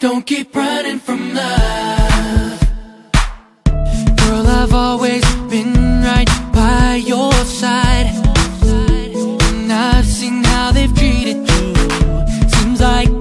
Don't keep running from love. Girl, I've always been right by your side. And I've seen how they've treated you. Seems like